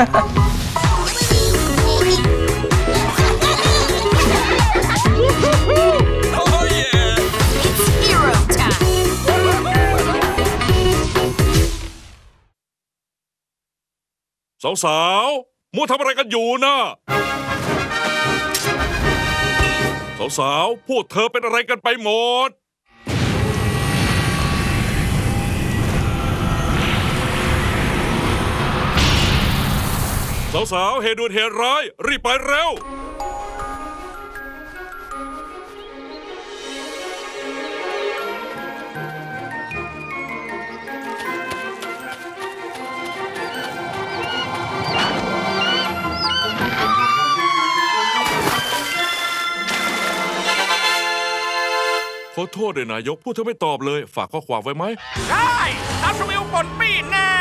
Oh yeah! It's hero time. สาวๆมัวทำอะไรกันอยู่นะสาวๆพวกเธอเป็นอะไรกันไปหมด สาวๆ เหตุด่วนเหตุร้าย รีบไปเร็ว ขอโทษเลยนายก พูดเธอไม่ตอบเลย ฝากข้อความไว้ไหม ได้ทัสวิลปนปีแน่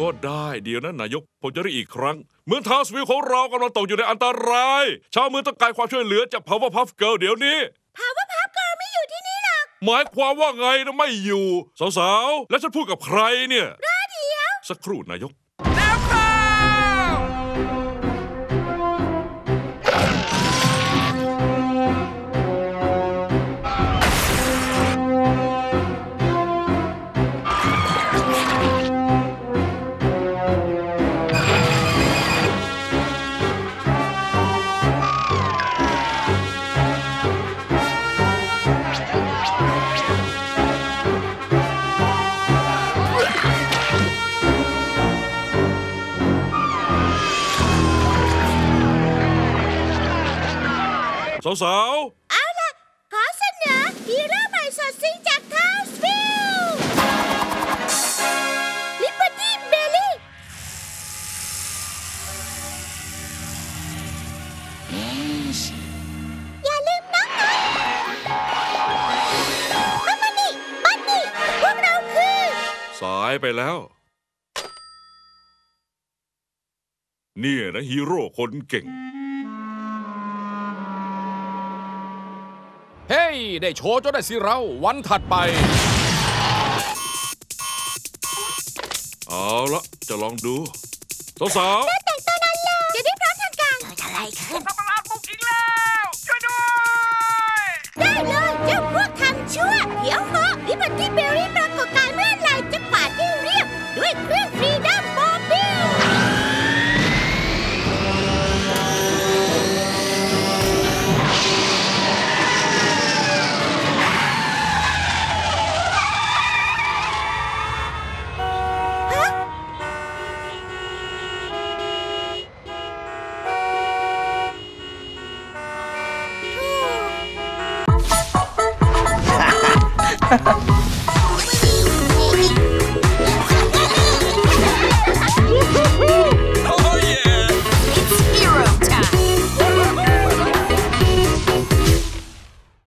ก็ได้เดี๋ยวนั้นนายกผมจะเรียกอีกครั้ง เมืองทาวสวิลของเรากำลังตกอยู่ในอันตราย ชาวเมืองต้องการความช่วยเหลือจาก Powerpuff Girl เดี๋ยวนี้ Powerpuff Girl ไม่อยู่ที่นี่หรอกหมายความว่าไงนะไม่อยู่ สาวๆ แล้วฉันพูดกับใครเนี่ย รอเดียว สักครู่นายก สาวเอาล่ะ ขอเสนอฮีโร่ใหม่สดซิงจากทาวสวิลลิปเปอร์ตี้เบลลี่ อย่าลืมน้องนะมามานี่บันนี่ พวกเราคือๆสายไปแล้ว เนี่ยนะฮีโร่คนเก่ง เฮ้ย ได้โชว์จนได้สิเราวันถัดไป เอาละจะลองดูสาวๆ 哈 哈